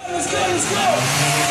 Let's go, let's go!